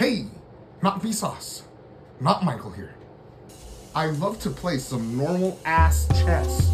Hey, not Vsauce. Not Michael here. I love to play some normal ass chess.